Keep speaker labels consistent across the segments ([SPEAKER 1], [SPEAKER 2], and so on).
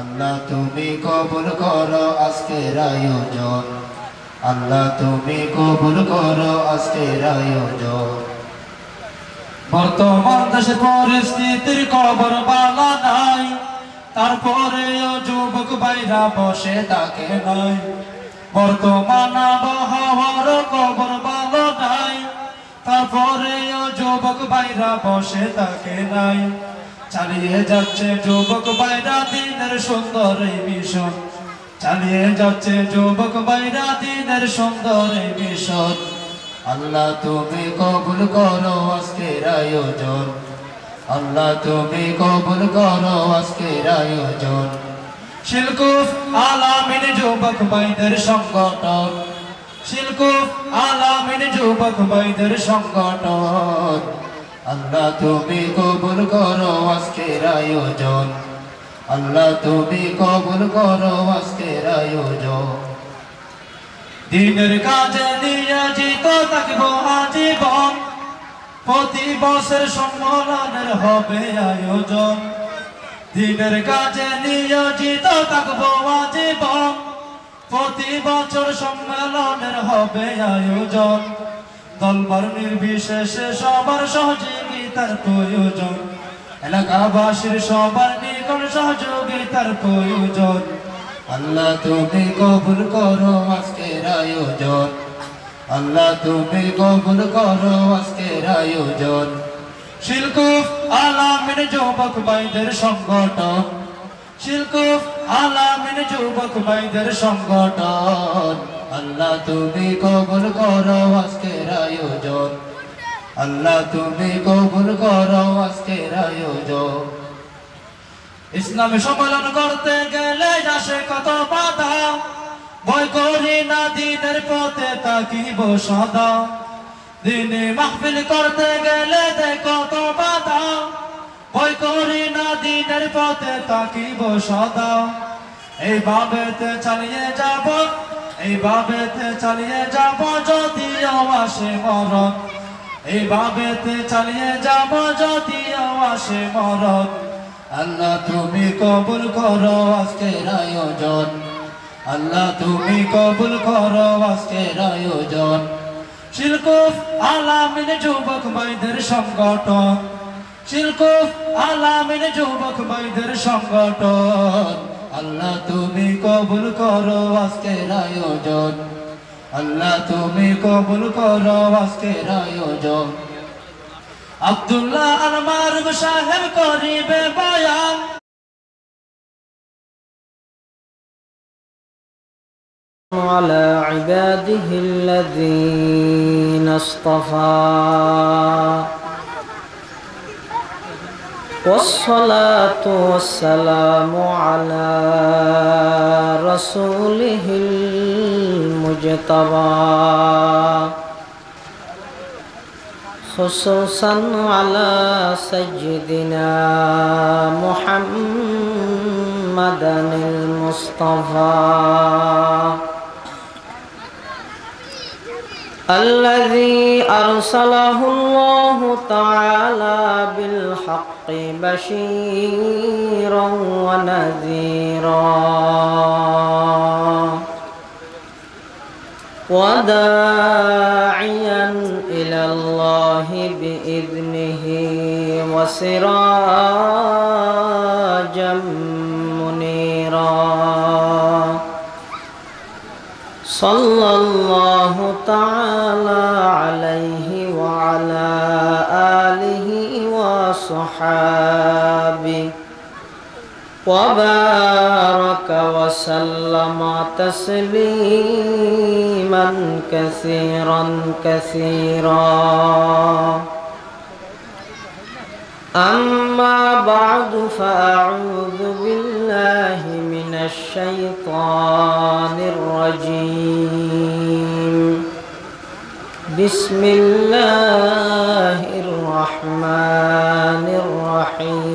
[SPEAKER 1] আল্লাহ তুমি কবুল করো আজকের আয়োজন। আল্লাহ তুমি কবুল করো আজকের আয়োজন।
[SPEAKER 2] বর্তমান দেশের পরিস্থিতির খবর বালা নাই। তারপরেও যুবক বাইরা বসে তাকে নাই। বর্তমান আবহাওয়ার খবর ভালো নাই। তারপরেও যুবক বাইরা বসে তাকে নাই। চালিয়ে যাচ্ছে যুবক বাইরা দিনের সুন্দর এই মিশন। চালিয়ে যাচ্ছে যুবক বাইরা দিনের সুন্দর এই মিশন।
[SPEAKER 1] আল্লাহ তুমি কবুল করো আজকের আয়োজন। আল্লাহ তুমি কবুল করো আজকের আয়োজন।
[SPEAKER 2] শিলকুফ আলামিন যুবক ভাইদের সংগঠন। শিলকুফ আলামিন যুবক ভাইদের সংগঠন।
[SPEAKER 1] আল্লাহ তুমি কবুল করো আজকের আয়োজন। আল্লাহ তুমি কবুল করো আজকের আয়োজন।
[SPEAKER 2] দিনের কাজে নিয়োজিত থাকব আজীবন। প্রতি বছর সম্মেলনের হবে আয়োজন। দিনের কাজে নিয়োজিত থাকব আজীবন। প্রতি বছর সম্মেলনের হবে আয়োজন। দলবার নির্বিশেষে সবার সহযোগিতার প্রয়োজন। এলাকাবাসীর সবার নিকট সহযোগিতার প্রয়োজন।
[SPEAKER 1] আল্লাহ তুমি কবুল করো আজকের আয়োজন। আল্লাহ তুমি কবুল করো আজকের আয়োজন।
[SPEAKER 2] শিলকুফ আলামিন যুবক ভাইদের সংগঠন। শিলকুফ আলামিন যুবক ভাইদের সংগঠন।
[SPEAKER 1] আল্লাহ তুমি কবুল করো আজকের আয়োজন। আল্লাহ তুমি কবুল করো আজকের আয়োজন।
[SPEAKER 2] ইসলামী সম্মেলন করতে গেলে আসে কত বাধা। ভয় করি না, দিনের পথে তাকিব সদা। দিনে মাহফিল করতে গেলে কত বাধা। ভয় করি না, দিনের পথে তাকিব সদা। এইভাবেতে চালিয়ে যাব এই বাবেতে চালিয়ে যাব যদিও আসে মরণ। এইভাবেতে চালিয়ে যাব যদিও আসে মরণ।
[SPEAKER 1] আল্লাহ, তুমি কবুল করো আজকের আয়োজন। আল্লাহ, তুমি কবুল করো আজকের আয়োজন।
[SPEAKER 2] শিলকুফ আলামিন যুবক ভাইদের সংগঠন। শিলকুফ আলামিন যুবক ভাইদের সংগঠন।
[SPEAKER 1] আল্লাহ, তুমি কবুল করো আজকের আয়োজন। আল্লাহ তুমি কবুল করো আজকের আয়োজন
[SPEAKER 2] আব্দুল্লাহ আল মারুফ সাহেব করিবে বয়ান
[SPEAKER 3] على عباده الذين اصطفى والصلاة والسلام على رسوله المجتبى. خصوصا على سيدنا محمدا المصطفى. الذي أرسله الله تعالى بالحق بشيرا ونذيرا. وداعيا إلى الله بإذنه وسراجا منيرا. صلى الله تعالى عليه وعلى آله وصحابه وبارك وسلم تسليما كثيرا كثيرا. أما بعد فأعوذ بالله من الشيطان الرجيم. بسم الله الرحمن الرحيم.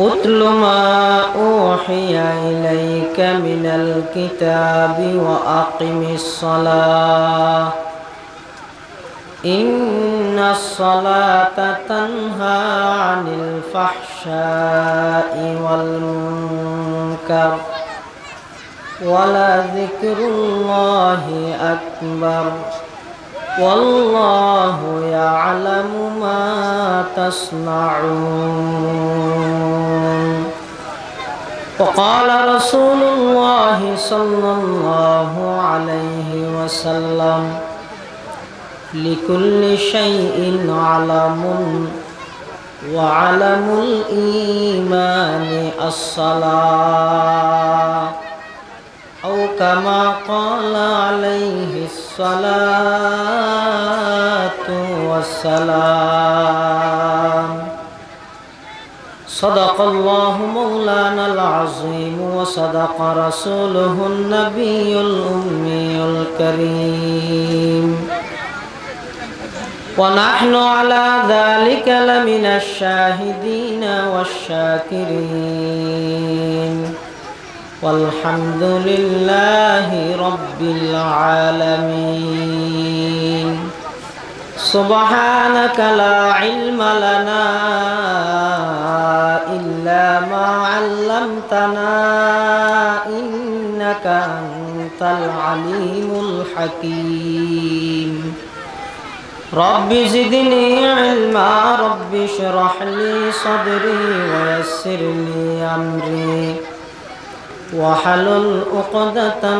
[SPEAKER 3] أتل ما أوحي إليك من الكتاب وأقم الصلاة. إن الصلاة تنهى عن الفحشاء والمنكر ولذكر الله أكبر. والله يعلم ما تصنعون. وقال رسول الله صلى الله عليه وسلم لكل شيء علم وعلم الإيمان الصلاة. أو كما قال عليه الصلاة والسلام. صدق الله مولانا العظيم وصدق رسوله النبي الأمي الكريم. ونحن على ذلك لمن الشاهدين والشاكرين. والحمد لله رب العالمين سبحانك لا علم لنا إلا ما علمتنا إنك أنت العليم الحكيم رب زدني علما رب اشرح لي صدري ويسر لي أمري وحلل عقدة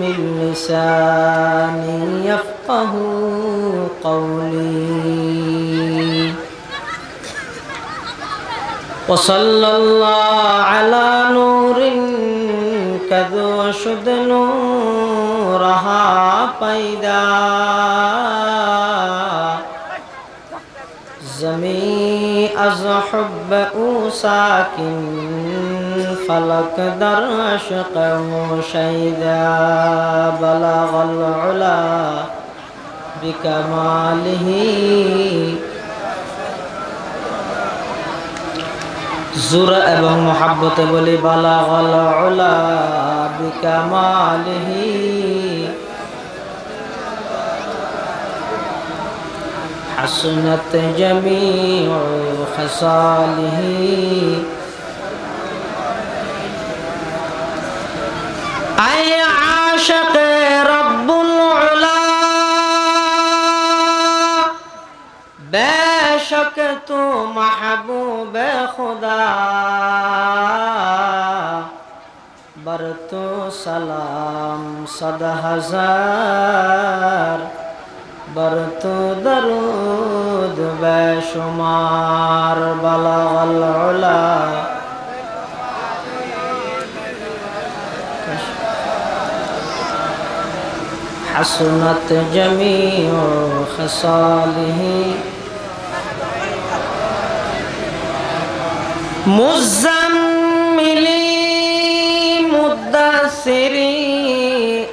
[SPEAKER 3] من لساني يفقه قولي. وصلى الله على نور كذو شد نورها پیدا زمین از حب أو ساکن فلک در عشق و شیدا بلغ العلا بکماله জোর এবং মহাব্বতে বলি বালাগল উলা বিকামালিহি حسنت جميع خصاله أي আয় আশাক রব্বুল উলা। বেশক তো মাহবুব খোদা। বরতো সালাম সদ হাজার। বরতো দরুদ বেশুমার বলা حسنت جميع خصاله. مزملي مدثري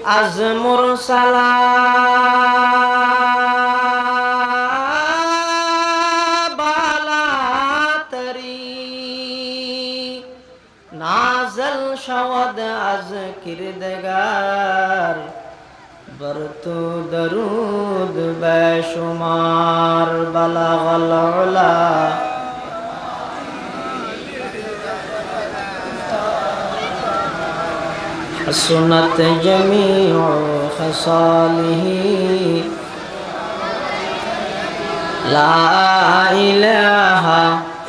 [SPEAKER 3] از مرسلا بالاتري نازل شود از کردگار. بر درود بے شمار بلغ العلا حسنت جميع خصاله لا إله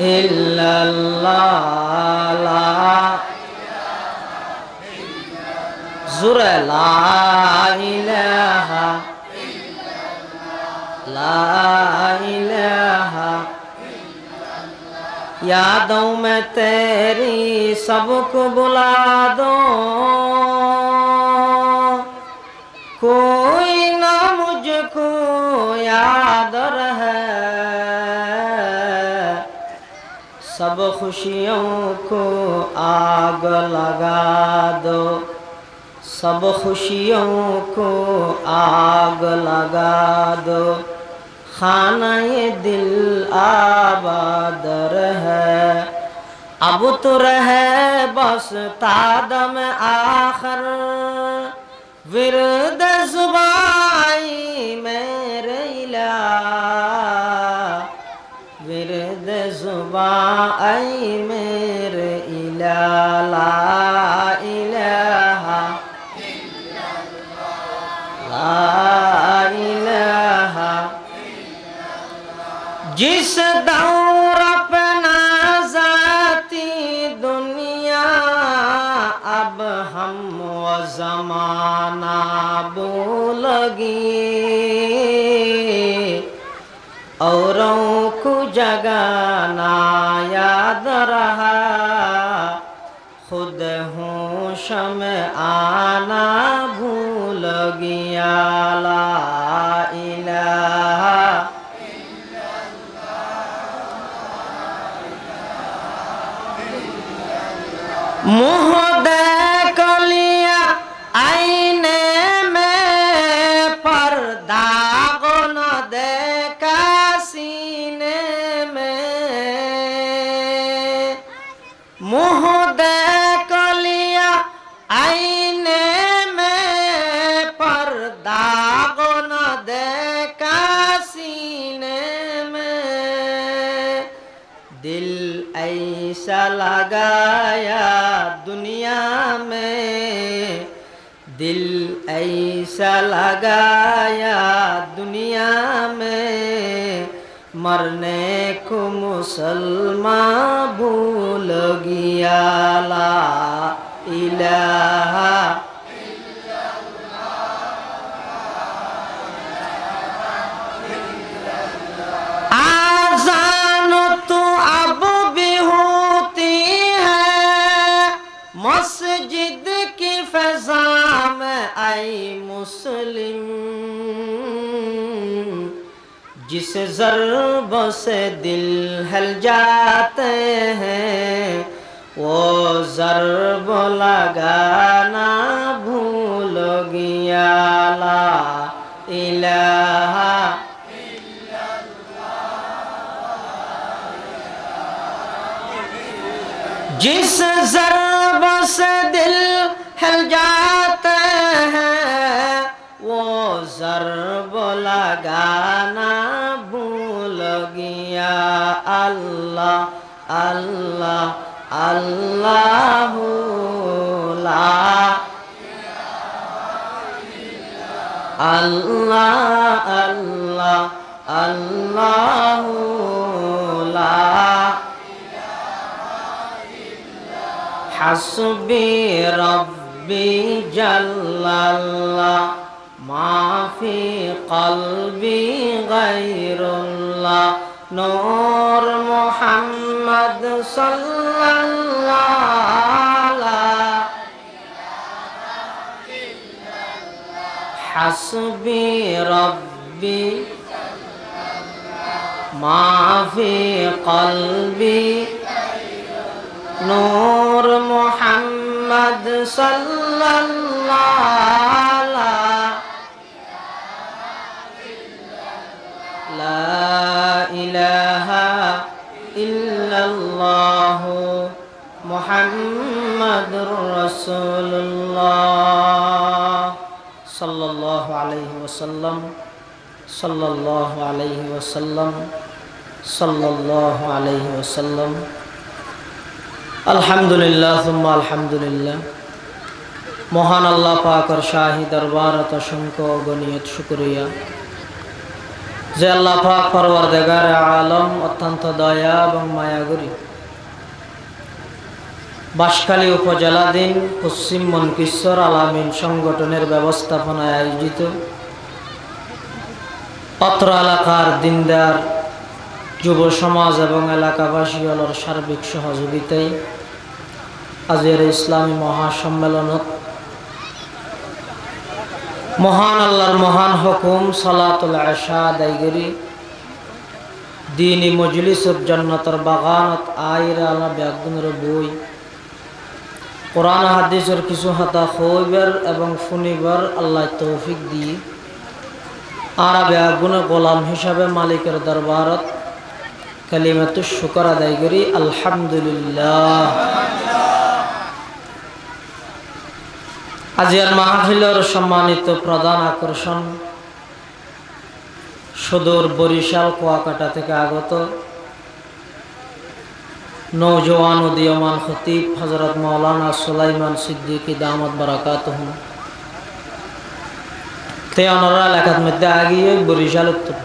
[SPEAKER 3] إلا الله لا जुर ला इलाहा ला इलाहा। यादों में तेरी सबको बुला दो। कोई ना मुझको याद रह। सब खुशियों को आग लगा दो। सब खुशियों को आग लगा दो। खाना ये दिल आबाद है अब तो रहे बस तादम आखर। विरद जुबाई मेरे इलाह विरद जुबा आई मेरे इलाह जमाना बोलगी औरों को जगाना याद रहा खुद हूँ शम आना भूल गया ला इलाहा मुँह में दिल ऐसा लगाया दुनिया में मरने को मुसलमान भूल गया ला इलाहा आई मुस्लिम, जिस जरब से दिल हल जाते हैं, वो जरब लगाना भूल गया। ला इलाहा जिस जरब से दिल हल जाते الله الله الله لا. الله الله الله لا. حسبي ربي جل الله ما في قلبي غير الله. نور محمد صلى الله عليه حسبي ربي ما في إله إلا الله محمد رسول الله صلى الله عليه وسلم صلى الله عليه وسلم صلى الله عليه وسلم আলহামদুলিল্লাহ সুম্মা আলহামদুলিল্লাহ মহান আল্লাহ পাকর শাহী দরবারত অসংখ্য অগণিয়ত শুক্রিয়া যে আল্লাহ পাক পরবর দেগার আলম অত্যন্ত দয়া এবং মায়াগুরি। বাঁশখালী উপজেলাধীন পশ্চিম মনকিশ্বর আলামিন সংগঠনের ব্যবস্থাপনায় আয়োজিত অত্র এলাকার দিনদার যুব সমাজ এবং এলাকাবাসী হলর সার্বিক সহযোগিতায় আজের ইসলামী মহাসম্মেলনত মহান আল্লাহর মহান হুকুম, সালাতুল আশা আদায়গিরি দিনী মজলিসত জন্নতর বাগানত আইর আলা ব্যাগুনের বই। কোরআন হাদিসের কিছু হাতা খৈবার এবং ফুনিবার আল্লাহ তৌফিক দিয়ে আর ব্যাগুনে গোলাম হিসাবে মালিকের দরবারত কালিমাতু শুকর আদায় করি। আলহামদুলিল্লাহ। আজিয়ার মাহফিলের সম্মানিত প্রধান আকর্ষণ, সদর বরিশাল, কুয়াকাটা থেকে আগত নৌজওয়ান উদীয়মান খতিব হজরত মৌলানা সুলাইমান সিদ্দিকী দামদ বারাকাত তে ওনারা এলাকার মধ্যে আগিয়ে বরিশাল উত্তর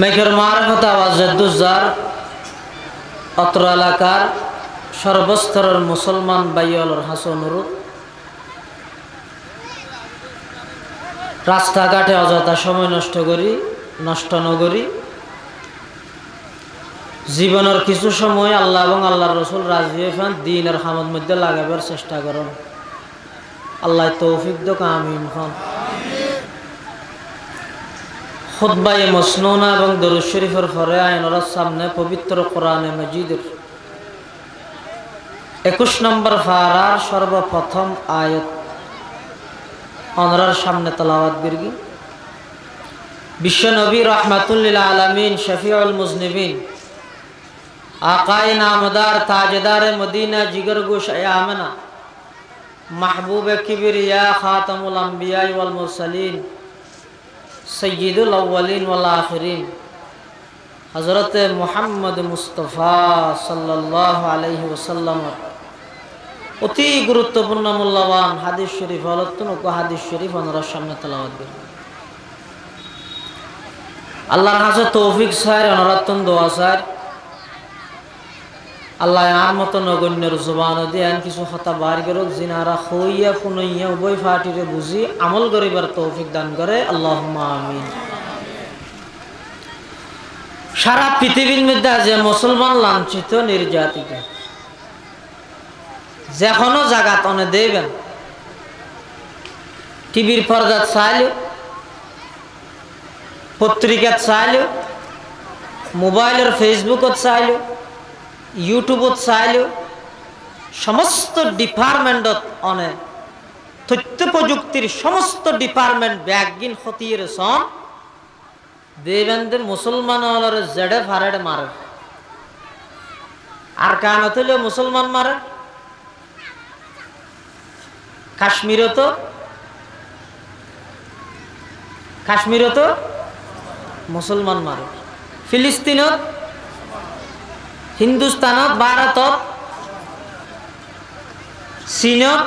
[SPEAKER 3] মেঘের মারফত আওয়াজ দুজার অত্র এলাকার সর্বস্তরের মুসলমান বাইয়লর হাসনুরুত রাস্তাঘাটে অযথা সময় নষ্ট করি, নষ্ট নগরী জীবনের কিছু সময় আল্লাহ এবং আল্লাহ রসুল রাজিয়ে ফান দিনের হামদ মধ্যে লাগাবার চেষ্টা করুন। আল্লাহ তৌফিক দোক, আমিন খান। খুদ্বাই মসনুনা এবং দরুদ শরীফের পরে আইনর সামনে পবিত্র কোরআনে মজিদের একুশ নম্বর ফারার সর্বপ্রথম আয়ত। অনরার সামনে তলাওয়াত বিরগি। বিশ্ব নবী রহমাতুল্লিল আলমিন শফিউল মুজনিবিন। আকাই নামদার তাজদার মদিনা জিগর গুশ আমেনা। মাহবুব কিবরিয়া খাতামুল আম্বিয়া ওয়াল মুরসালিন। সৈয়দুল আউ্বালিন ওয়াল আখিরিন। হজরত মুহাম্মদ মুস্তফা সাল্লাল্লাহু আলাইহি ওয়াসাল্লাম অতি গুরুত্বপূর্ণ মূল্যবান হাদিস শরীফ হলতুন হাদিস শরীফ ওনার সামনে তেলাওয়াত আল্লাহর কাছে তৌফিক স্যার অনরাত্তন দোয়া স্যার। আল্লাহ আর মতো নগণ্যের জবান দিয়ে কিছু হতা বার করুক, জিনারা হইয়া ফুনইয়া উভয় ফাটিরে বুঝি আমল করিবার তৌফিক দান করে। আল্লাহ আমিন। সারা পৃথিবীর মধ্যে যে মুসলমান লাঞ্ছিত, নির্যাতিত। যে কোনো জায়গাত অনে দেবেন। টিভির পর্দাত চাইল পত্রিকাত চাইল, মোবাইলের ফেসবুকত চাইল ইউটিউবত চাইল, সমস্ত ডিপার্টমেন্টত অনে তথ্য প্রযুক্তির সমস্ত ডিপার্টমেন্ট ব্যাগিন খতিয়ে সন দেবেন্দ্র মুসলমান জেডে ফারেডে মারে। আর কানত মুসলমান মারে। কাশ্মীরও তো। কাশ্মীরও তো মুসলমান মারে। ফিলিস্তিনত, হিন্দুস্তানত, ভারতত, চীনত।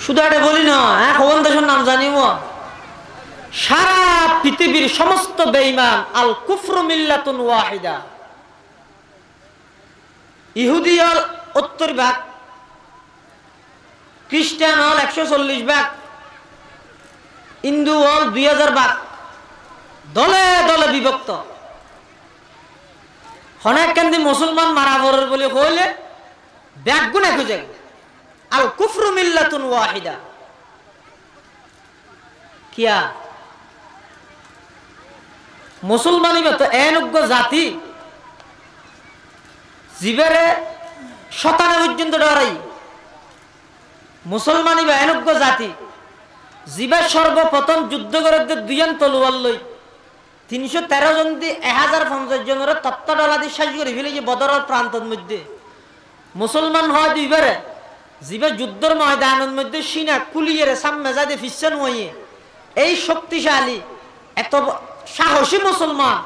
[SPEAKER 3] শুধু এটা বলি না হ্যাঁ কোন দেশের নাম জানিব সারা পৃথিবীর সমস্ত বেইমান আল কুফরু মিল্লাতুন ওয়াহিদা। ইহুদি হল উত্তর ভাগ, খ্রিস্টান হল একশো চল্লিশ ভাগ হিন্দু হল দুই হাজার ভাগ। দলে দলে বিভক্ত। অনেক কেন্দ্রে মুসলমান মারা পড়ের বলে কইলে ব্যাগ গুণে খুঁজে আল কুফরু মিল্লাতুন ওয়াহিদা। কিয়া? মুসলমানই তো এনজ্ঞ জাতি জীবেরে শতানে পর্যন্ত ডরাই। মুসলমানই বা এনজ্ঞ জাতি জীবের সর্বপ্রথম যুদ্ধ করে দুইজন তলোয়ার লই। তিনশো তেরো জন দি এক হাজার পঞ্চাশ জনের তত্ত্ব ডলা দিয়ে সাজ করে ফেলে যে বদরের প্রান্তর মধ্যে। মুসলমান হয় দুইবারে জীবের যুদ্ধের ময়দানের মধ্যে সিনা কুলিয়ে সামনে যাতে ফিসন হইয়ে এই শক্তিশালী, এত সাহসী মুসলমান।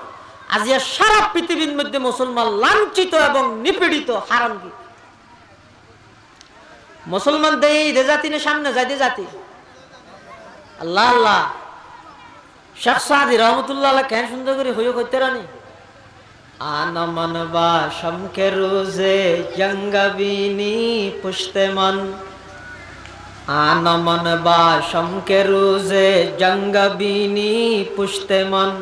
[SPEAKER 3] আজ সারা পৃথিবীর মধ্যে মুসলমান লাঞ্ছিত এবং নিপীড়িত হারান কি মুসলমান দেই দে জাতি না সামনে যাইতে জাতি। আল্লাহ আল্লাহ। শেখ সাদি রহমতুল্লাহ কেন সুন্দর করে হইও করতে রানি? আনমন বা শমকে রোজে জঙ্গবিনী পুষতে মন। আনমন বা শঙ্কে রুজে জঙ্গবিনি পুষ্টে মন।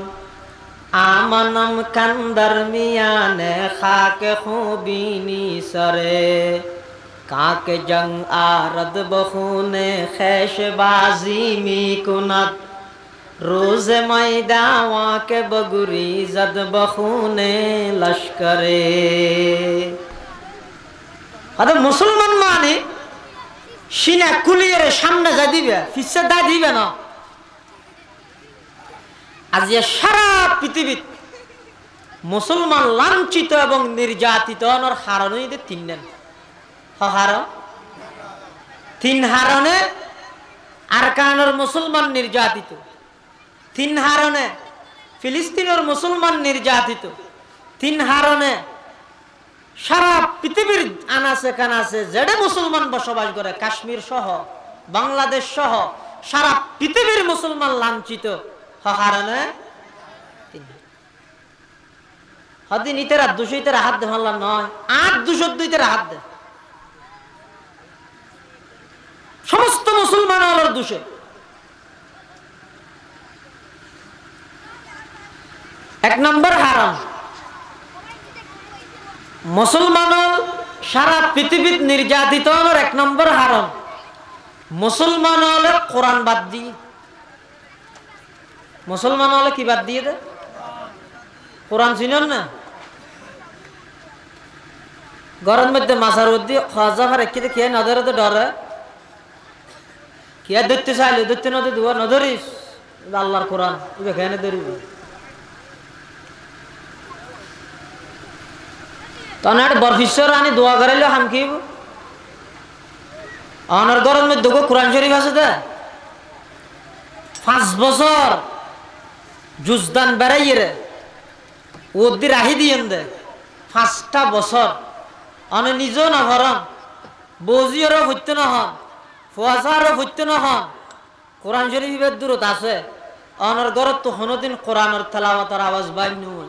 [SPEAKER 3] আমনম কান্দার মিয়ানে খাকে খুবিনি সরে। কাকে জং আরদ বহুনে খেশ বাজি মি কুনত রোজে কে বগুরি জদ বহুনে লস্করে। মুসলমান মানে সিনা কুলিয়ে সামনে যা দিবে, ফিসে দা দিবে না। আজ সারা পৃথিবীত মুসলমান লাঞ্ছিত এবং নির্যাতিত হারণই তিন নেন। হার তিন হারণে আরকানের মুসলমান নির্যাতিত। তিন হারণে ফিলিস্তিনের মুসলমান নির্যাতিত। তিন হারণে সারা পৃথিবীর আনাচে কানাচে যেডে মুসলমান বসবাস করে, কাশ্মীর সহ, বাংলাদেশ সহ, সারা পৃথিবীর মুসলমান লাঞ্ছিত। হারণে হদিন ইতেরা দুশো হাত নয়, আট দুশো হাত দে। সমস্ত মুসলমান হলোর দোষে এক নম্বর হারাম। মুসলমান সারা পৃথিবীত নির্যাতিত এক নম্বর হারাম মুসলমান হলে কোরআন বাদ দিয়ে মুসলমান হলে কি বাদ দিয়ে দে? কোরআন চিনেন না? গরম মধ্যে মাছার মধ্যে খাজা ফার একটি খেয়ে নজরে তো ডরে কিয়া ধরতে চাইলে? ধরতে নদী দুয়া নধরিস এটা আল্লাহর কোরআন। এটা খেয়ে ধরিব। একটা বরফিশ্বর আনি দোয়া করাইলে, হাম খাইব অনার গরম মধ্যে কোরআন শরীফ আছে দে। পাঁচ বছর জুজদান বেড়াইয়ে রে ওদি রাহি দিয়েন দে। পাঁচটা বছর। অনে নিজেও না ভরন বৌজিওরও ভর্ত না হন ফুয়াশারও ভর্ত না হন। কোরআন শরীফের দূরত আছে। অনর গরত তো হনদিন কোরআনের তেলাওয়াতার আওয়াজ বাইর নুন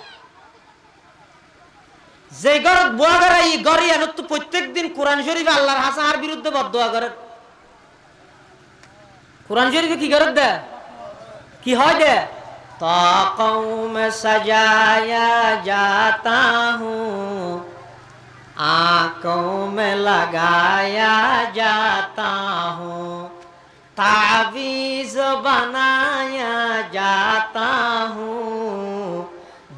[SPEAKER 3] যে ঘরত বুয়া করাই গড়ি আনত তো প্রত্যেক দিন কোরআন শরীফ আল্লাহর হাসাহার বিরুদ্ধে বদোয়া করে কোরআন শরীফে কি করে দে কি হয় দে তাকাউ মে সাজায়া জাতা হুঁ आंखों में लगाया जाता हूँ तावीज बनाया जाता हूँ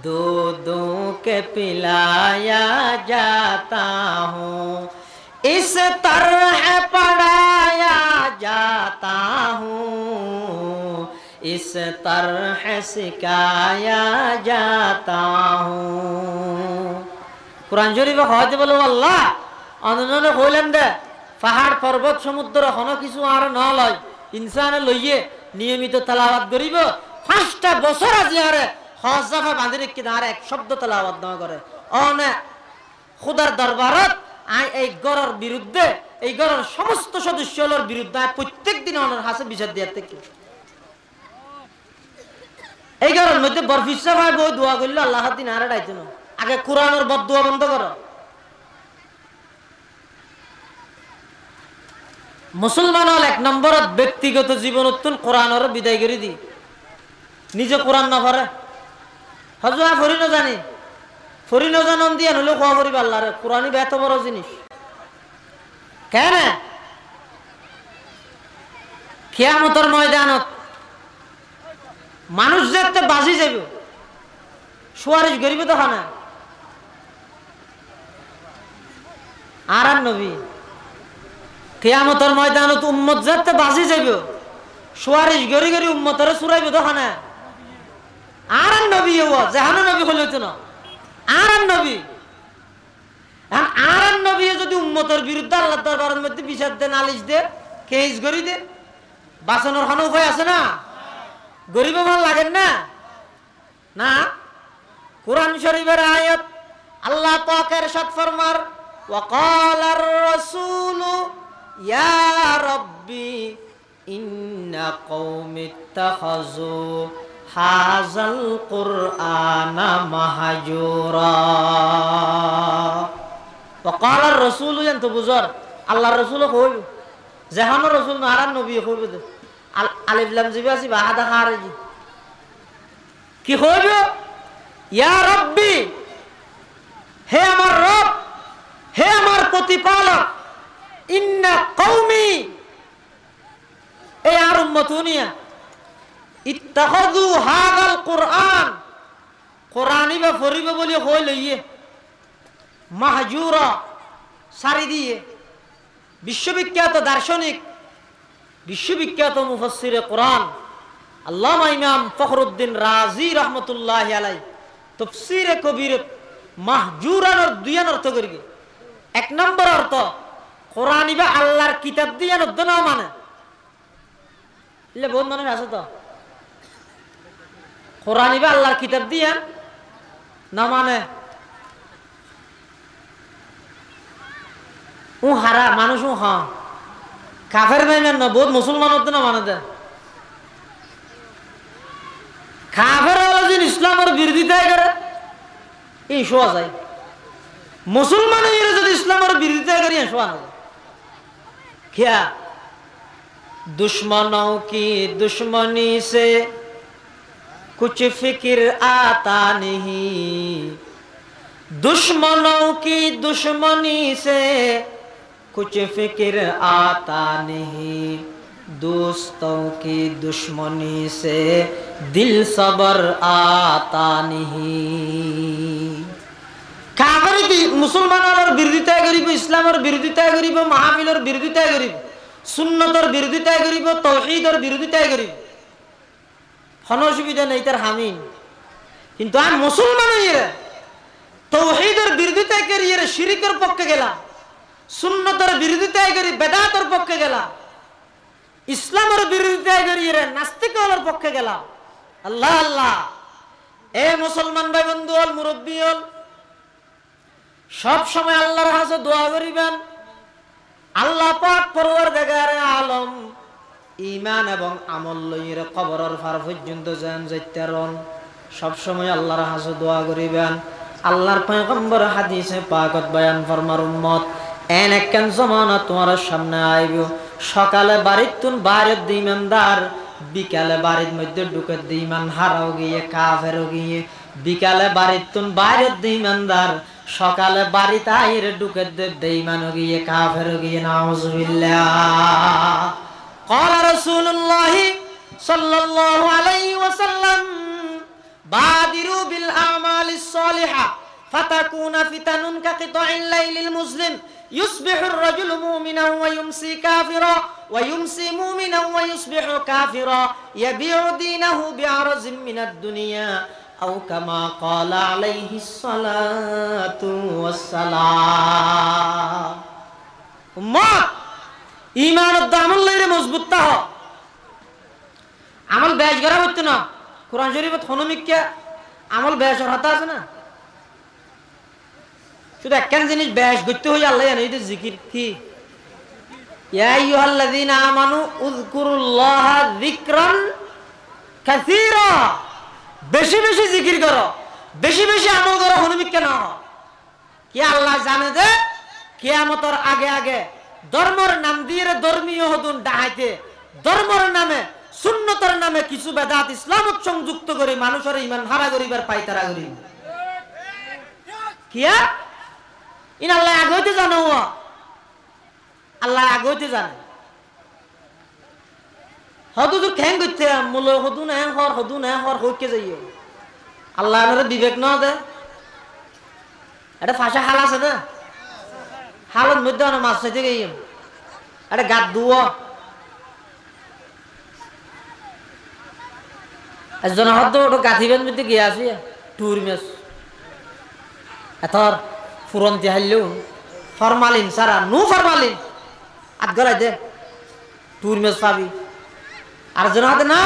[SPEAKER 3] दूधों के पिलाया जाता हूँ इस तरह पढ़ाया जाता हूँ इस तरह सिखाया जाता हूँ কোরআন শরীফে হয়তো বলো আল্লাহ অনন্য হইলেন দে পাহাড় পর্বত সমুদ্র হন কিছু আর ন লয় ইনসানে লইয়ে নিয়মিত তেলাওয়াত করিব পাঁচটা বছর আজি আরে বাঁধি রেখে আর এক শব্দ তেলাওয়াত ন করে। অনে খুদার দরবারত আই এই গড়ের বিরুদ্ধে, এই গড়ের সমস্ত সদস্য হলোর বিরুদ্ধে প্রত্যেক দিন অনার হাসে বিচার দিয়ে থেকে। এই গড়ের মধ্যে বরফিসা ভাই বই দোয়া করলে, আল্লাহ দিন আর ডাইতো না। আগে কোরআনের বদুয়া বন্ধ করো। মুসলমান হল এক নম্বরত ব্যক্তিগত জীবন উত্তন কোরআনের বিদায় করে দি। নিজে কোরআন না ভরে হজুয়া ফরি জানি। ফরি না জানন দিয়ে নলে খোয়া করিব আল্লাহরে কোরআনই এত বড় জিনিস। কেন? খেয়ামতর ময়দানত মানুষ দেখতে বাজি যাবে সুয়ারিশ গরিব তো না। আর আর নবী, কেয়ামতর ময়দানত উম্মত যাতে বাজি যাইব, সুয়ারিশ গরি গরি উম্মতর সুরাইব তো না। আর আর নবী ও যেহানো নবী হলে তো না আর আর নবী এখন আর আর নবী যদি উম্মতর বিরুদ্ধে আল্লাহ দরবারের মধ্যে বিচার দে নালিশ দে কেস গরি দে বাঁচানোর কোনো উপায় আছে না গরিব ভাল লাগেন না না কোরআন শরীফের আয়াত আল্লাহ পাকের সাত ফরমার وقال الرسول يا ربي إن قوم اتخذوا হাজাল আনা মাহাজুরা। অকালার রসুল যেন তো বুঝর, আল্লাহর রসুলও হইল যেহানো রসুল আর নবী হইব আলিফলাম জিবি বা আদা হারে কি হইব ইয়া রব্বি, হে আমার রব, হে আমার প্রতিপালক, ইন্না কৌমি এ আর উম্মতুনিয়া ইত্তাখাযু হাদাল কোরআন কোরআনই বা ফরিব বলি হই লইয়ে? মাহজুরা, সারি দিয়ে। বিশ্ববিখ্যাত দার্শনিক, বিশ্ববিখ্যাত মুফসিরে কোরআন আল্লামা ইমাম ফখরুদ্দিন রাজি রহমতুল্লাহ আলাই তফসিরে কবির মাহজুরানোর দুইয়ান অর্থ করি এক নম্বর অর্থ কোরআন ইবা আল্লাহর কিতাব দিয়ে অর্থ না মানে বহুত মানুষ আছে তো? কোরআন ইবা আল্লাহর কিতাব দিয়ে না মানে ও হারা মানুষ ও হ্যাঁ কাফের মাইমেন না বহুত মুসলমান হতো না মানে দে কাফের হলো যে ইসলামের বিরোধিতাই করে এই শোয়া যায় মুসলমান হয়ে যদি ইসলামের বিরোধিতা করি শোয়া না যায় क्या दुश्मनों की दुश्मनी से कुछ फिक्र आता नहीं दुश्मनों की दुश्मनी से कुछ फिक्र आता नहीं दोस्तों की दुश्मनी से दिल सबर आता नहीं কাফের মুসলমানের বিরোধিতা করিব ইসলামের বিরোধিতা করিব মাহফিলের বিরোধিতা করিব সুন্নতর বিরোধিতা করিব তৌহিদর বিরোধিতা করিব হন অসুবিধা নেই, তার হামিম। কিন্তু আমি মুসলমান হইয়ে তৌহিদের বিরোধিতা করিয়ে শিরিকের পক্ষে গেলাম সুন্নতর বিরোধিতা করি, বেদাতর পক্ষে গেলাম ইসলামের বিরোধিতা করিয়ে নাস্তিকের পক্ষে গেলাম আল্লাহ আল্লাহ। এ মুসলমান ভাই বন্ধু হল, মুরব্বী হল, সব সময় আল্লাহর হাসে দোয়া করিবেন। আল্লাহ পাক পরওয়ার দেখার আলম ইমান এবং আমল লইয়ের কবরের ফার পর্যন্ত যান যাইতারন সব সময় আল্লাহর হাসে দোয়া করিবেন। আল্লাহর পয়গম্বর হাদিসে পাকত বয়ান ফরমার উম্মত, এন একখান জমানা তোমার সামনে আইব। সকালে বাড়ির তুন বাইরের দিমেন্দার বিকালে বাড়ির মধ্যে ঢুকে দিমান হারাও গিয়ে, কাফেরও গিয়ে, বিকালে বাড়ির তুন বাইরের দিমেন্দার সকালে বাড়িতে আইরে ঢুকে দে বেইমানও গিয়ে, কাফেরও গিয়ে, নাউজুবিল্লাহ। قال رسول الله صلى الله عليه وسلم بادروا بالأعمال الصالحة فتكون فتن كقطع الليل المظلم يصبح الرجل مؤمنا ويمسي كافرا ويمسي مؤمنا ويصبح كافرا يبيع دينه بعرض من الدنيا أو كما قال عليه الصلاة والسلام أمات ইমানের দামল লইরে মজবুত তা হ আমল ব্যাস করা হচ্ছে না। কোরআন শরীফত হনুমিককে আমল ব্যাসর হাতা আছে না। শুধু একখান জিনিস ব্যাস করতে হয়ে, আল্লাহ জানে, এটা জিকির কি? বেশি বেশি জিকির করো। বেশি বেশি আমল করো হনুমিক কেন কি আল্লাহ জানে যে কিয়ামতর আগে আগে ধর্মর নাম দিয়ে ধর্মীয় হদুন ডাহাইতে। ধর্মর নামে, সুন্নতর নামে কিছু বেদাত ইসলামত সংযুক্ত করে মানুষের ইমান হারা করিবার পাইতারা করি। কিয়া ইন আল্লাহ আগে হইতে জানো। আল্লাহ আগে হইতে জানে। হদু তো ঠ্যাং করতে মূল হদু না হর হদু না হর, হইকে যাইও। আল্লাহ বিবেক না দে। এটা ফাঁসা হাল আছে না? হালত মধ্যে অনেক মাছ চাইতে গেই এটা গাত দুয়। একজন হদ্দ ওটা গাঁথিবেন মধ্যে গিয়ে আসি টুর মেস এথর ফুরন্তি হারলেও ফরমালিন সারা নু ফরমালিন আট গড়াই দে। টুর মেস পাবি। আর জন হাতে না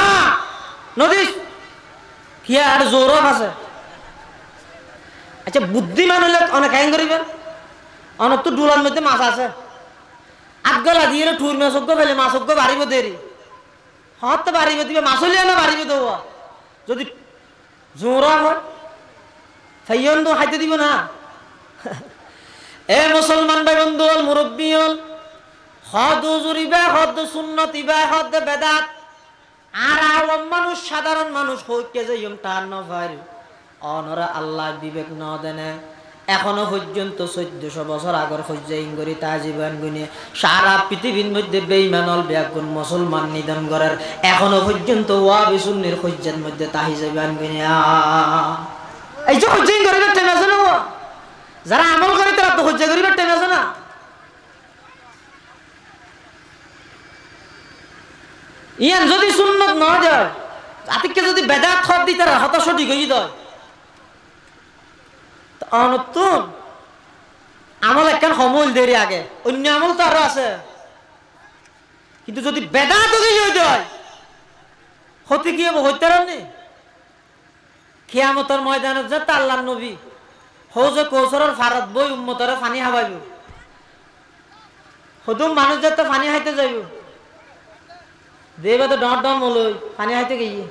[SPEAKER 3] নদীস কি আর জোরক আছে। আচ্ছা বুদ্ধিমান হলে অনেক আইন করিবেন অনেক তো ডুলার মধ্যে মাছ আছে। আটগলা দিয়ে ঠুর মাছ অজ্ঞ ফেলে মাছ অজ্ঞ বাড়িব দেরি হত তো বাড়িব দিবে, মাছ হলে না বাড়িব দেব। যদি জোরা হয় তো খাইতে দিব না। এ মুসলমান ভাই বন্ধু হল মুরব্বী হল। হদ জুরিবা হদ সুন্নতিবা হদ বেদাত। আর আওয়াম মানুষ সাধারণ মানুষ হইকে যে ইম তার নভার অনরা আল্লাহ বিবেক ন দেনে এখনও পর্যন্ত চোদ্দশো বছর আগর সহ্য ইঙ্গরি তাজিবান গুনে সারা পৃথিবীর মধ্যে বেইমানল ব্যাগুন মুসলমান নিধন করার এখনও পর্যন্ত ওয়া বিসুন্নির সহ্যের মধ্যে তাহি যাইবান গুনে এই যে সহ্য করিবার টাইম আছে না? যারা আমল করে তারা তো সহ্য করিবার টাইম আছে না। ইয়ান যদি সুন্নত না যায় আতিককে যদি বেদাত খত দিতে হতাশ সঠিক হয়ে। যায় অনতুন। আমল একখান সমল দেরি আগে। অন্য আমল তো আরও আছে। কিন্তু যদি বেদাত হয়ে যায় হতে কি হব হইতে রান্নি খিয়ামতর ময়দানত যে আল্লাহ নবী হৌ যে কৌশলের ফারত বই উম্মতরে ফানি হাবাইব। হদুম মানুষ যাতে ফানি হাইতে যাইব। দেবে তো ডট ডট মলই পানি হাইতে গিয়ে।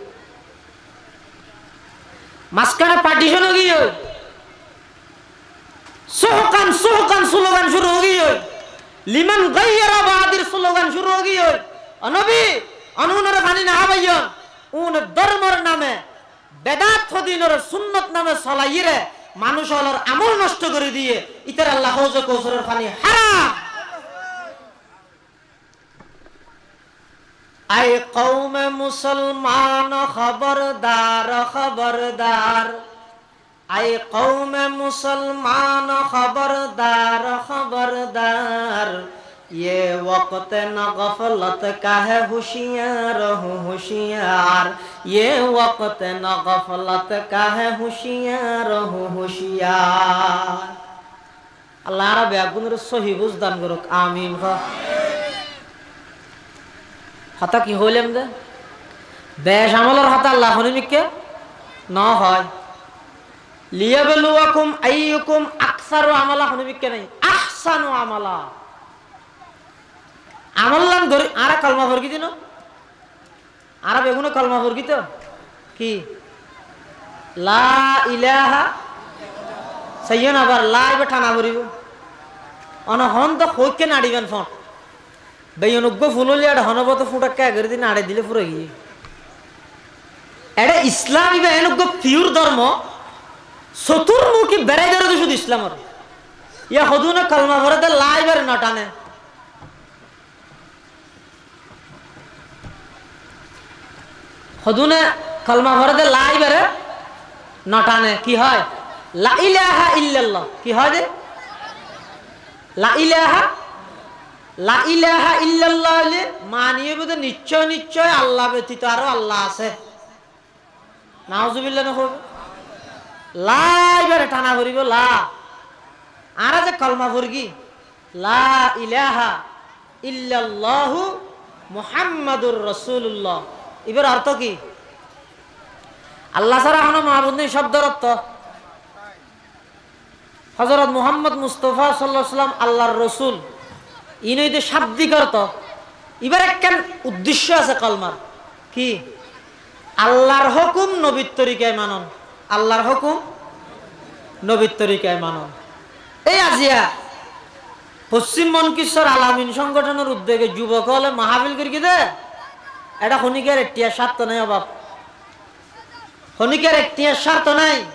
[SPEAKER 3] মাঝখানে পার্টিশনও গিয়ে সোহকান সোহকান স্লোগান শুরু হয়ে গিয়ে লিমান গাইয়ারা বাহাদির স্লোগান শুরু হয়ে গিয়ে অনবি অনুনরে পানি না হাবাইয়ন উন ধর্মর নামে বেদাত হদিনর সুন্নত নামে চলাইয়ে মানুষ হলর আমল নষ্ট করে দিয়ে ইতার আল্লাহ হৌজ কৌশলের পানি হারাম। আই কৌমে মুসলমান, খবরদার খবরদার আই কৌমে মুসলমান খবরদার খবরদার ये वक्त न गफलत का है होशियार हो होशियार ये वक्त न गफलत का है होशियार हो होशियार আল্লাহ রাবে আগুনের সহি বুঝদান করুক আমিন হ হতা কি হইলাম দে বেশ আমলের হতা আল্লাহ হনিমিককে ন হয় লিয়াবেলুয়াকুম আইয়ুকুম আকসারু আমালা হনিমিককে নাই। আহসানু আমালা। আমল্লাম ধরি, আরা কলমা ভরকি দিন। আরা বেগুনে কলমা ভরকি তো। কি? লা ইলাহা সাইয়ন আবার লা ইবে ঠানা অন হন তো কইকে নাড়িবেন ফোন। বেয়নজ্ঞ ফুললি আর হনবত ফুটাক্কা এগারো দিন আড়ে দিলে পুরো গিয়ে। এটা ইসলাম ইবা এনজ্ঞ পিউর ধর্ম। চতুর্মুখী বেড়াই ধরে শুধু ইসলামর ইয়া হদু না কালমা ভরে লাইবার নটানে। হদু না কালমা ভরে লাইবারে নটানে। কি হয়? কি হয় হলে মানিয়ে নিশ্চয় নিশ্চয় আল্লাহ ব্যতীত আরও আল্লাহ আছে। নাউজুবিল্লাহ নকব লা এবারে টানা ভরিব লা। আর যে কলমা ভরগি লা ইলাহা ইল্লাল্লাহু মুহাম্মাদুর রাসূলুল্লাহ এবার অর্থ কি? আল্লাহ ছাড়া কোনো মাহবুদ নেই শব্দের অর্থ হজরত মুহাম্মদ মুস্তফা সাল্লাহ সাল্লাম আল্লাহর রসুল। ইনইতে শাব্দিক অর্থ। এবার একখান উদ্দেশ্য আছে কলমার। কি? আল্লাহর হুকুম নবীর তরিকায় মানন। আল্লাহর হুকুম, নবীর তরিকায় মানন এই আজিয়া, পশ্চিম মনকিশ্বর আলামিন সংগঠনের উদ্যোগে যুবক হলে মাহাবিল করি দে? এটা শনিকের একটিয়া স্বার্থ নাই অভাব। শনিকের একটিয়া স্বার্থ নাই।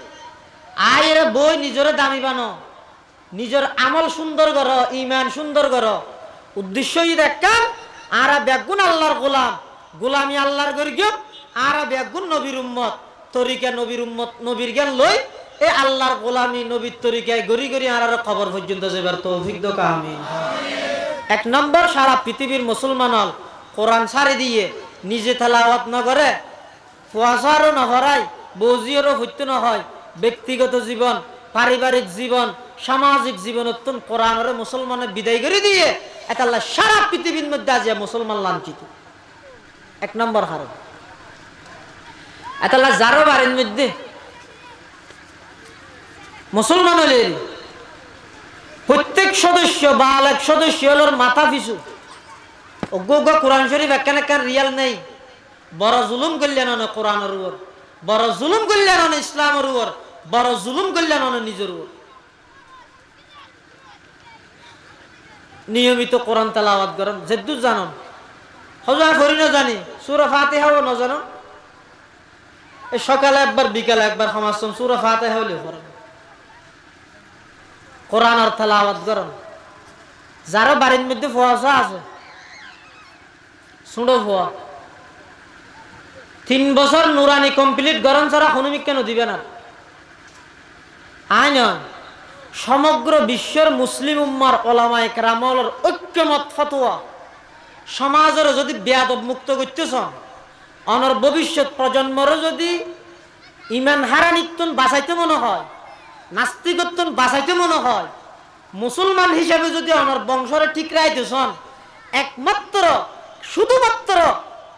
[SPEAKER 3] আয়ের বই নিজরে দামি বানো। নিজের আমল সুন্দর কর ইমান সুন্দর কর। উদ্দেশ্য দেখাম আর বেগুন আল্লাহর গোলাম। গোলামি আল্লাহর গিয়ে আর বেগুন নবীর উম্মত। তরিকা নবীর উম্মত, নবীর জ্ঞান লই, এ আল্লাহর গোলামি নবীর তরিকায় গড়ি গড়ি আর খবর পর্যন্ত যাবার তৌফিক দোকা আমি এক নম্বর, সারা পৃথিবীর মুসলমান হল কোরআন ছাড়ি দিয়ে নিজে তেলাওয়াত না করে, ফুয়াশারও নহরাই বৌজিয়েরও হইত নহয় ব্যক্তিগত জীবন, পারিবারিক জীবন, সামাজিক জীবন অত্যন্ত কোরআনের মুসলমানের বিদায় করে দিয়ে এটা আল্লাহ সারা পৃথিবীর মধ্যে আজ মুসলমান লাঞ্ছিত। এক নম্বর হার। আল্লাহ যারো বাড়ির মধ্যে। মুসলমান হলে প্রত্যেক সদস্য বা এক সদস্য হলোর মাথা পিছু। অজ্ঞ কোরআন শরীফ একখান একখান রিয়াল নেই। বড় জুলুম করলেন অনে কোরআনের উপর। বড় জুলুম করলেন অনে ইসলামের উপর। বড় জুলুম করলেন অনে নিজের উপর। নিয়মিত কোরআন তেলাওয়াত করেন। যেদুর জানন? হজা করি না জানি। সুরা ফাতে হব না জানো সকালে একবার, বিকালে একবার সমাজ সুরা ফাতে হলে করেন কোরআনের তেলাওয়াত করেন যারা বাড়ির মধ্যে ফোয়াশা আছে সুড়ো ফোয়া। তিন বছর নুরানি কমপ্লিট গরম ছাড়া হনুমিক কেন দিবে না? আইন সমগ্র বিশ্বের মুসলিম উম্মার ওলামায় কেরামলের ঐক্যমত ফতোয়া। সমাজের যদি বেয়াদব মুক্ত করতেছ অনর ভবিষ্যৎ প্রজন্মরও যদি ইমান হারানিত্তন বাঁচাইতে মনে হয়, নাস্তিকত্বন বাঁচাইতে মনে হয়, মুসলমান হিসাবে যদি আমার বংশরে ঠিক রাইতেছন একমাত্র, শুধুমাত্র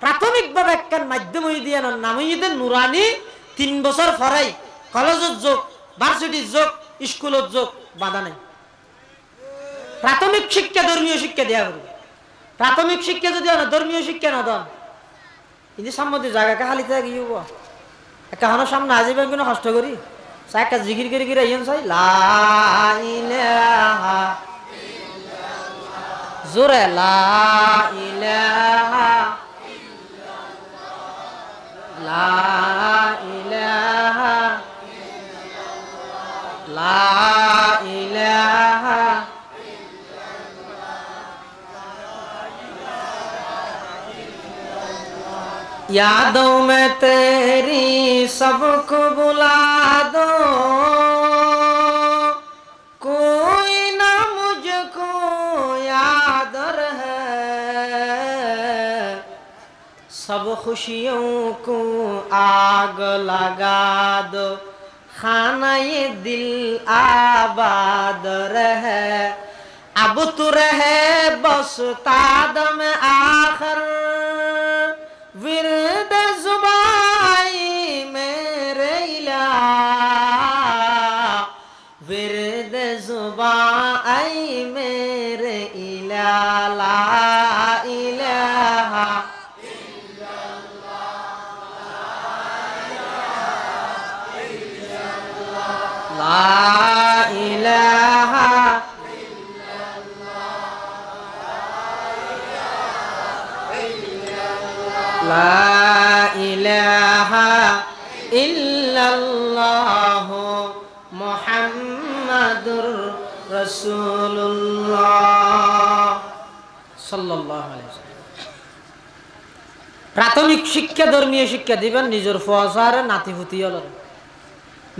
[SPEAKER 3] প্রাথমিকভাবে একখান মাধ্যম দিয়ে নামিয়ে নুরানি, তিন বছর ফরাই, কলেজের যোগ, ভার্সিটির যোগ, স্কুলের যোগ, বাধা নেই। প্রাথমিক শিক্ষা ধর্মীয় শিক্ষা দেওয়া হবে প্রাথমিক শিক্ষা যদি ধর্মীয় শিক্ষা না দেন কিন্তু সামনে জায়গাকে খালি থাকে গিয়ে কাহানোর হনো সামনে আজিবেন কিন্তু কষ্ট করি? চাই একটা জিকির করে গিয়ে আইন চাই? লা ইলাহা জোরে লা यादों में तेरी सबको बुला दो। कोई ना मुझको याद रहे। सब खुशियों को आग लगा दो। खाना ये दिल आबाद रहे। अब तू रहे बस तादम आखर। உயிர் ইলাহা ইল্লাল্লাহ মুহাম্মাদুর রাসূলুল্লাহ সাল্লাল্লাহু আলাইহি প্রাথমিক শিক্ষা ধর্মীয় শিক্ষা দিবেন, নিজের ফসারে নাতিভূতি অলর।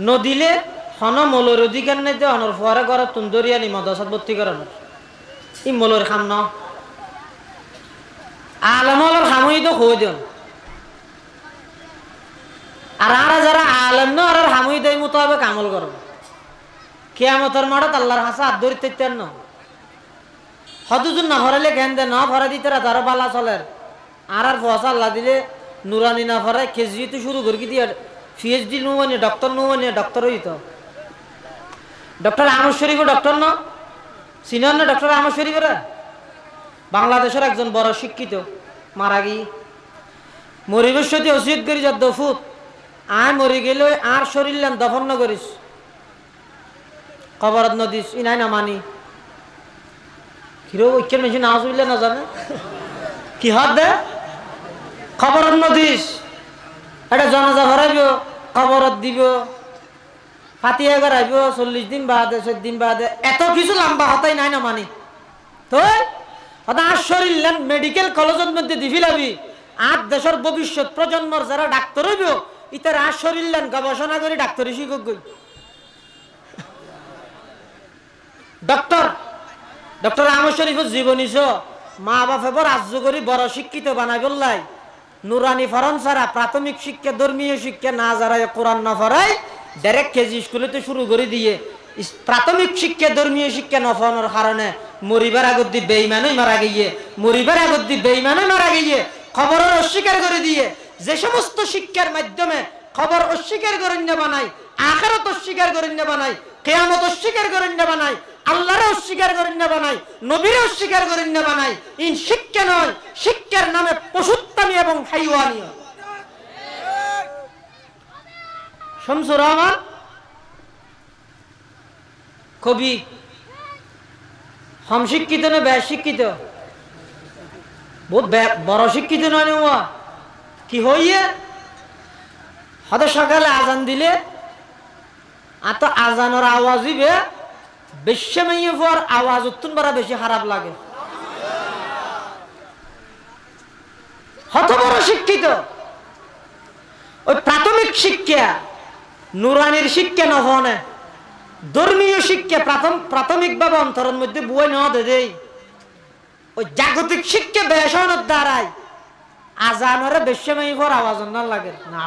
[SPEAKER 3] নদিলে হন মলর অধিকার নেই যে হনর ফোয়ারে ঘরে তুন্দরিয়া নি মদসাত ভর্তি করানো। ই মলর খাম ন। আলমলর খামই তো হয়ে দেন আর আরা যারা আলম ন, আর হামুই দেয় মোতাবেক আমল করো। কেয়ামতের মাঠত আল্লাহর হাসা হাত ধরি ন হদুজুন না ভরাইলে জ্ঞান দে, না ভরা দিতে তারও বালা চলের আর আর ফসা আল্লাহ দিলে নুরানি না ভরাই কেজি তো শুরু করি দিয়ে পিএইচডি নুবানি ডক্টর নুবানি ডক্টর হইতো ডক্টর আমর শরীফ ডক্টর ন? সিনিয়র না ডক্টর আমর শরীফের? বাংলাদেশের একজন বড় শিক্ষিত, মারা গিয়ে। মরিবের সাথে অসিয়ত করি যা দফুত আয় মরি গেলে আর শরীর লান দফন করিস। কবরত নদিস ই নাই না মানি। হিরো ঐক্যের মেশিন আওয়াজ বুঝলে না জানে? কি হাত দে? খবরত নদিস এটা জনাজা ভরাইব খবরত দিব। ফাতিয়া করাইব, চল্লিশ দিন বাদে, চোদ্দ দিন বাদে। এত কিছু লম্বা হতাই নাই না মানি। তো আর শরীর মেডিকেল কলেজের মধ্যে দিবি লাবি। আর দেশের ভবিষ্যৎ প্রজন্মর যারা ডাক্তার হইব ইতার আর শরীর লান, গবেষণা করে, ডাক্তারি শিক্ষক গই ডক্টর ডক্টর আমর শরীফের জীবনী মা বাপে বড় আজ্য করি, বড় শিক্ষিত বানাই বললাই নুরানি ফরন ছাড়া প্রাথমিক শিক্ষা, ধর্মীয় শিক্ষা না যারা কোরআন না ফরাই ডাইরেক্ট কেজি স্কুলেতে শুরু করে দিয়ে প্রাথমিক শিক্ষা, ধর্মীয় শিক্ষা নফানোর কারণে মরিবার আগত দি বেইমানই মারা গিয়ে, মরিবার আগত দি বেইমানই মারা গিয়ে, খবরের অস্বীকার করে দিয়ে যে সমস্ত শিক্ষার মাধ্যমে খবর অস্বীকার করে না বানাই আখারত অস্বীকার করে না বানাই কেয়ামত অস্বীকার করে না বানাই আল্লাহর অস্বীকার করে না বানাই নবীর অস্বীকার করে না বানাই ইন শিক্ষা নয়, শিক্ষার নামে পশুত্তামি এবং হাইওয়ানি। শামসুর রহমান, কবি হম শিক্ষিত না ব্যয় শিক্ষিত বহুত বড় শিক্ষিত নয় নেওয়া কি হইয়ে? হয়তো সকালে আজান দিলে, আর তো আজানোর আওয়াজ দিবে বেশি মাইয়ে পর আওয়াজ উত্তুন বাড়া বেশি খারাপ লাগে। হত বড় শিক্ষিত। ওই প্রাথমিক শিক্ষা, নুরানির শিক্ষা নহনে, ধর্মীয় শিক্ষা প্রাথম, প্রাথমিকভাবে অন্তরের মধ্যে বুয়ে নেওয়া দে দেই। ওই জাগতিক শিক্ষা বেসনের দ্বারাই আজানরে বেশি পর আওয়াজ না লাগে। না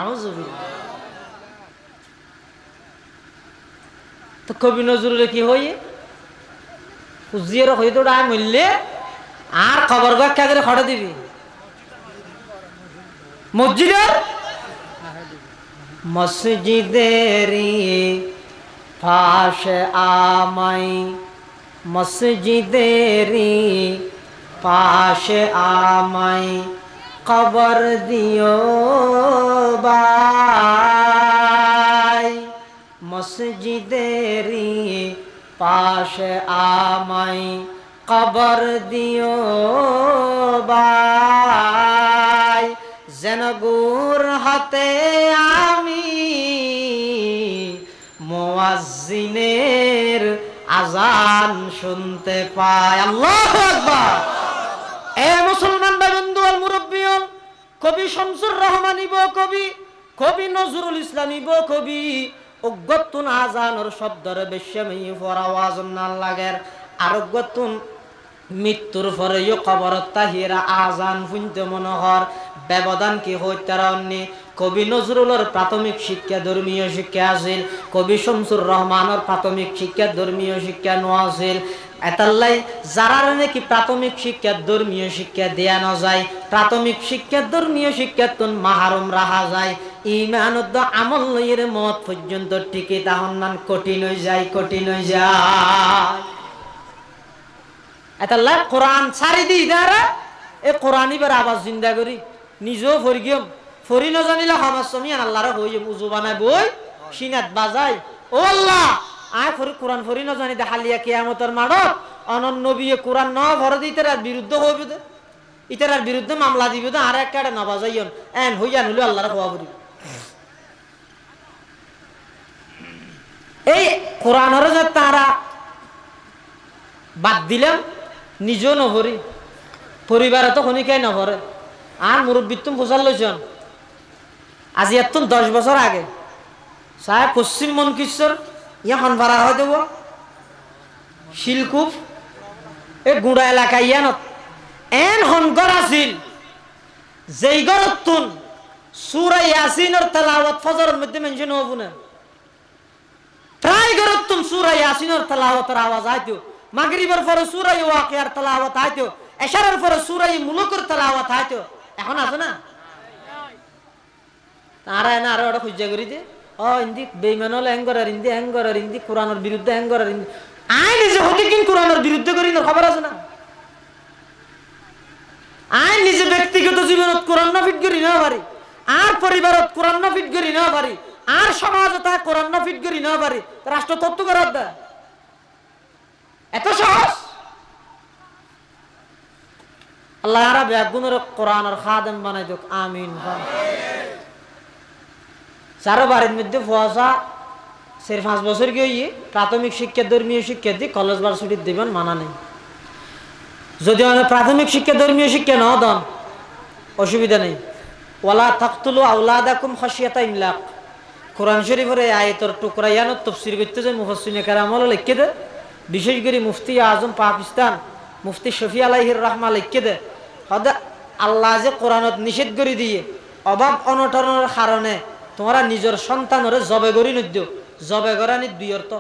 [SPEAKER 3] তো কবি নজরুলে কি হই? খুঁজিয়ে হই তো ডায় মূল্যে আর খবর ব্যাখ্যা করে খড়ে দিবি। মসজিদের? মসজিদেরি পাশে আমাই, মসজিদেরি পাশে আমাই। কবর দিও বাই মসজিদেরি পাশে আমাই কবর দিও বাই যেন গুর হাতে আমি মোয়াজিনের আজান শুনতে পাই। আল্লাহ আকবার। এ বন্ধু কবি কবি কবি কবি মৃত্যুর পরে কবর তাহিরা আজান শুনতে মনোহর, ব্যবধান কি হইতার অন্যে কবি নজরুলের প্রাথমিক শিক্ষা ধর্মীয় শিক্ষা আছিল কবি শামসুর রহমানের প্রাথমিক শিক্ষা ধর্মীয় শিক্ষা নোয়া আছিল এতাল্লাই যারা নাকি প্রাথমিক শিক্ষা, ধর্মীয় শিক্ষা দেয়া না যায়, প্রাথমিক শিক্ষা, ধর্মীয় শিক্ষা তুন মাহারম রাহা যায়। ইমানত আমল লইয়ের মত পর্যন্ত টিকে কঠিন হয়ে যায়, কঠিন হয়ে যায়। কোরআন ছাড়ি দিই এ কোরআন এবার আবার করি। নিজেও ফরি ফরি নজানিলে সমাজ সমিয়ান আল্লাহরে উজু বানাই বই, সিনাত বাজাই ও আল্লাহ! আয় ফরি, কোরআন ফরি নজানি দেখালিয়া কেয়ামতের মাড়ত অনন্য বিয়ে কোরআন ন ভর দি ইতার বিরুদ্ধে হইবে দে ইতার বিরুদ্ধে মামলা দিবে দে আর একটা নবাজাইন এন, হইয়া নইলে আল্লাহরে হওয়া করি এই কোরআনের যে তারা বাদ দিলাম, নিজেও নভরি। পরিবারে তো খনিকাই নভরে। আর মুরব্বীর তুমি পোষার লইছন। আজি এত দশ বছর আগে। সাহেব পশ্চিম মনকিশ্বর ইয়া হনভাড়া হয় দেব শিলকুপ এই গুড়া এলাকা ইয়ানত এন হনগর আছিল যেই গরত তুন সুরা ইয়াসিনের তেলাওয়াত ফজরের মধ্যে মেনশন হব না প্রায় গরত তুন সুরা ইয়াসিনের তেলাওয়াতের আওয়াজ আইতো মাগরিবের পরে সুরাই ওয়াকিয়ার আইতো এশারের পরে সুরাই মুলুকের আইতো এখন আছে না তারা এনে আরও ওটা খুঁজা করি দে ও ইন্দি বেইমান হলে হ্যাঙ্গরার ইন্দি হ্যাঙ্গরার ইন্দি কোরআনের বিরুদ্ধে হ্যাঙ্গরার ইন্দি আই নিজে হতে কিন কোরআনের বিরুদ্ধে করি না খবর আছে না? আই নিজে ব্যক্তিগত জীবনত কোরআন না ফিট করি না পারি আর পরিবারত কোরআন না ফিট করি না পারি আর সমাজে তা কোরআন না ফিট করি না পারি রাষ্ট্র তত্ত্ব করার দা। এত সহজ? আল্লাহ আরা ব্যাগুনের কোরআনের খাদেম বানাই আমিন। চারো বাড়ির মধ্যে ফুয়াশা চার, পাঁচ বছর গিয়ে প্রাথমিক শিক্ষা, ধর্মীয় শিক্ষা দিয়ে কলেজ বার ছুটি দিবেন মানা নেই। যদি প্রাথমিক শিক্ষা, ধর্মীয় শিক্ষা ন দন, অসুবিধা নেই। ওয়ালা থাকতুলু আউলাদাকুম খাসিয়াতা ইমলাক। কোরআন শরীফের এই আয়তর টুকরা ইয়ানো তফসির করতে যে মুফসিনে কারামল লিখে দে। বিশেষ করে মুফতি আজম পাকিস্তান, মুফতি শফি আলাইহির রহমা লিখে দে। হদে আল্লাহ যে কোরআনত নিষেধ করে দিয়ে অভাব অনটনের কারণে তোমরা নিজের সন্তানরে জবে করি নিদ্য জবে করা নি দুই অর্থ।